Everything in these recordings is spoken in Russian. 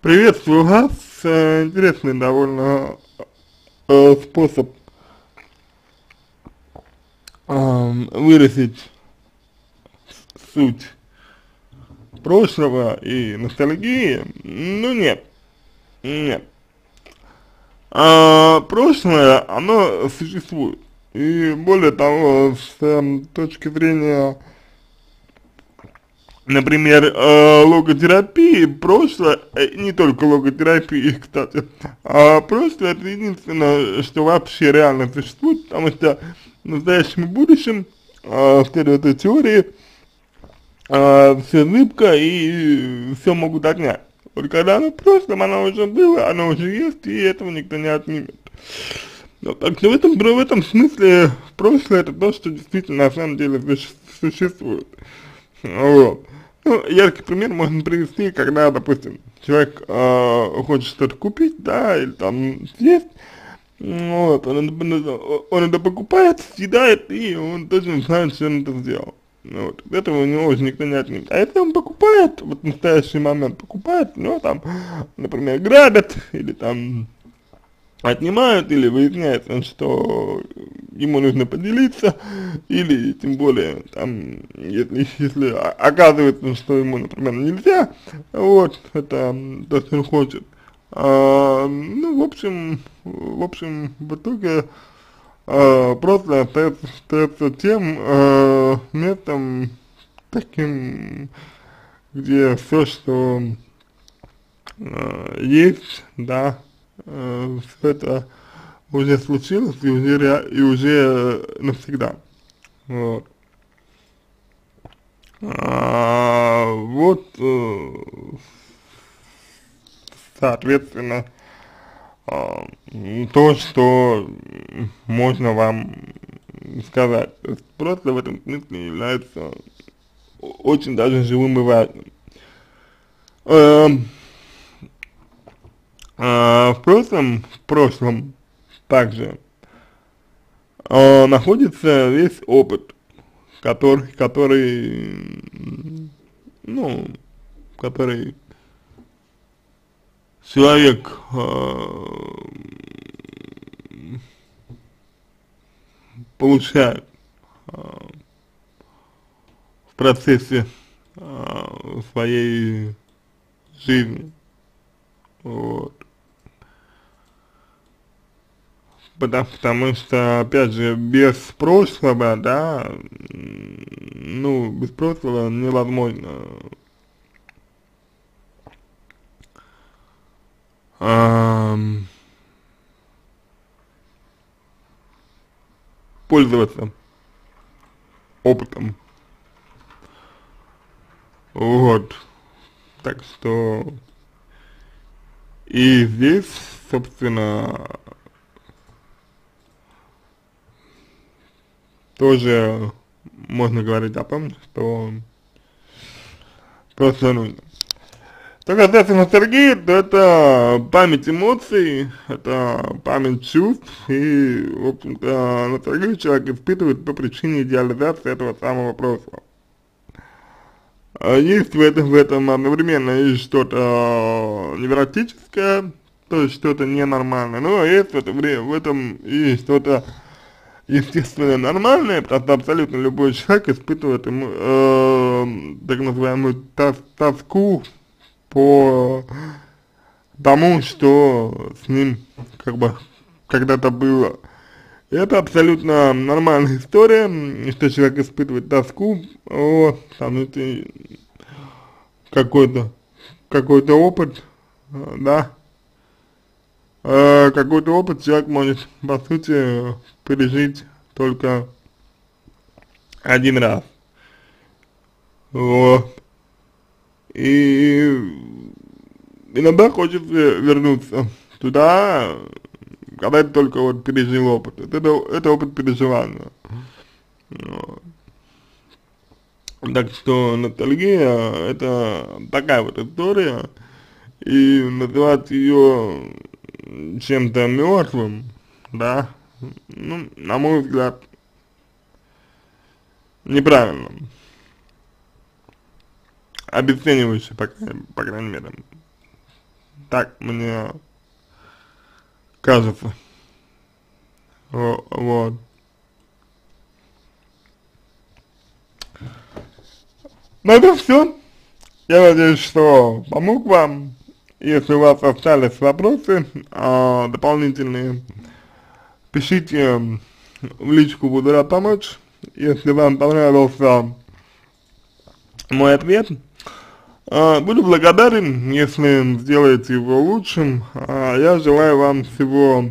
Приветствую вас. Э, интересный довольно э, способ э, выразить суть прошлого и ностальгии. Ну нет, нет. А, прошлое, оно существует. И более того, с э, точки зрения например, э, логотерапии, прошлое, э, не только логотерапии, кстати, а прошлое это единственное, что вообще реально существует, потому что в настоящем и будущем, э, в этой теории, э, все зыбко и все могут отнять. Вот когда оно в прошлом, оно уже было, оно уже есть, и этого никто не отнимет. Ну, так что в этом, в этом смысле прошлое это то, что действительно на самом деле существует. Вот. Ну, яркий пример можно привести, когда, допустим, человек э, хочет что-то купить, да, или там съесть, вот, он, он это покупает, съедает, и он точно знает, что он это сделал. Вот, этого у него уже никто не отнимет. А если он покупает, вот в настоящий момент покупает, у него там, например, грабят, или там отнимают, или выясняется, что ему нужно поделиться, или тем более, там, если, если оказывается, что ему, например, нельзя, вот, это то, что он хочет, а, ну, в общем, в общем, в итоге а, просто остается, остается тем а, местом таким, где все, что а, есть, да, а, все это уже случилось и уже, и уже навсегда. Вот. А, вот, э, соответственно, а, то, что можно вам сказать. Просто в этом смысле является очень даже живым и важным. Э, э, в прошлом, в прошлом также э, находится весь опыт, который, который, ну, который человек э, получает э, в процессе э, своей жизни. Вот. Потому, потому что, опять же, без прошлого, да, ну, без прошлого невозможно эм, пользоваться опытом. Вот. Так что и здесь, собственно, тоже можно говорить о том, что просто нужно. Что касается ностальгии, то это память эмоций, это память чувств, и, в общем-то, ностальгию человек испытывает по причине идеализации этого самого прошлого. А есть в этом, в этом одновременно есть что-то невротическое, то есть что-то ненормальное, но есть в, это время, в этом и что-то естественно, нормальное, просто абсолютно любой человек испытывает ему, э, так называемую тос тоску по тому, что с ним как бы когда-то было. И это абсолютно нормальная история, что человек испытывает тоску о там, какой-то какой-то опыт, да, э, какой-то опыт человек может, по сути, пережить только один раз. Вот. И иногда хочется вернуться туда, когда ты только вот пережил опыт. Это, это опыт переживания. Вот. Так что ностальгия это такая вот история, и называть ее чем-то мертвым, да, ну, на мой взгляд, неправильно. Обесценивающе, по, по крайней мере. так мне кажется. Во вот. Ну это все. Я надеюсь, что помог вам. Если у вас остались вопросы э, дополнительные, пишите в личку, буду рад помочь. Если вам понравился мой ответ, э, буду благодарен, если сделаете его лучшим. Э, я желаю вам всего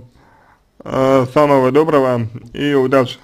э, самого доброго и удачи.